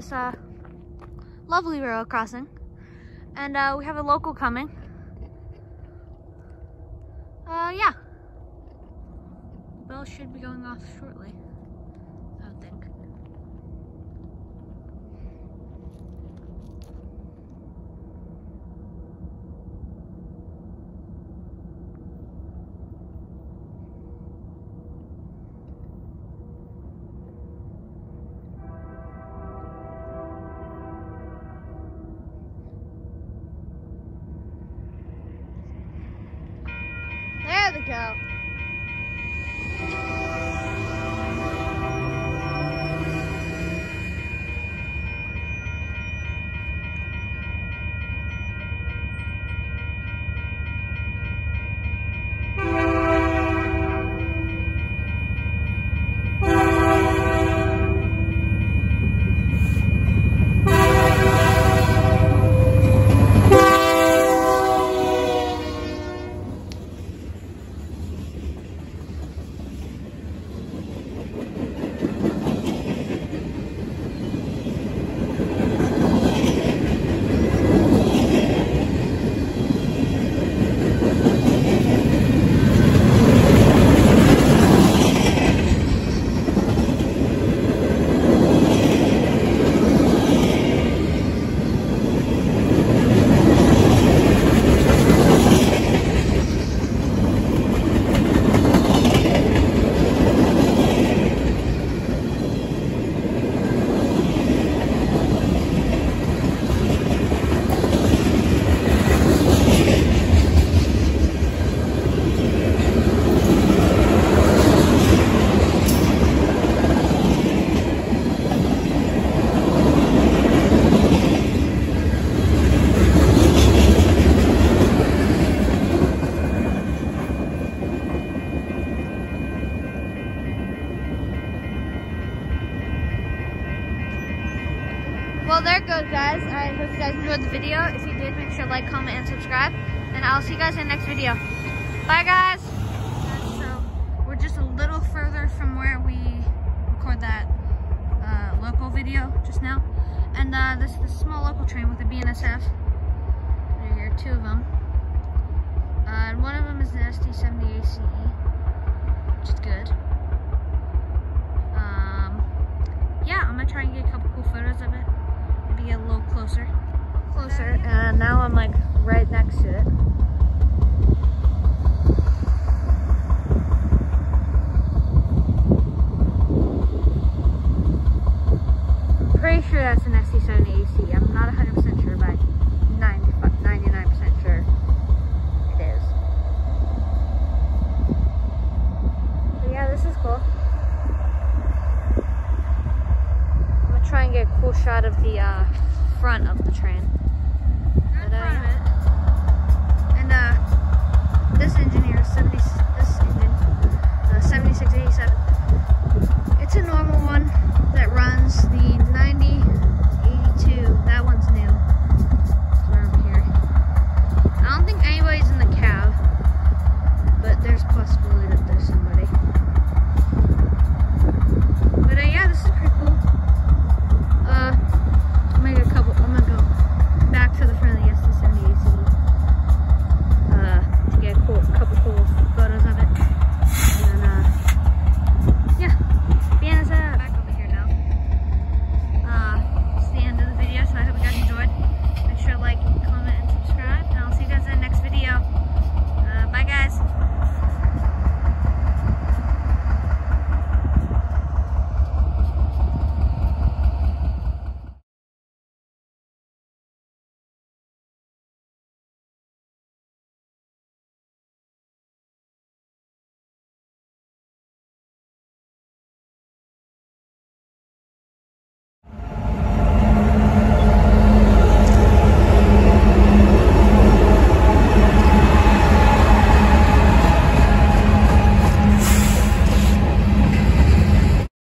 this uh, lovely railroad crossing. And uh, we have a local coming. Uh, yeah. Bell should be going off shortly, There guys. I hope you guys enjoyed the video. If you did, make sure to like, comment, and subscribe. And I'll see you guys in the next video. Bye, guys. So, we're just a little further from where we record that uh, local video just now. And uh, this is the small local train with the BNSF. Right here, two of them. Uh, and one of them is the SD70ACe, which is good. Um, yeah, I'm gonna try and get a couple cool photos of it. Get a little closer. Closer. And now I'm like right next to it. I'm pretty sure that's an SD70 AC. I'm not 100% sure, but 90, 99% sure it is. But yeah, this is cool. I'm gonna try and get a cool shot of the uh, front of the train. But, uh. And uh, this engine here is 70, this engine, the 7687. It's a normal one that runs the 9082. That one's new.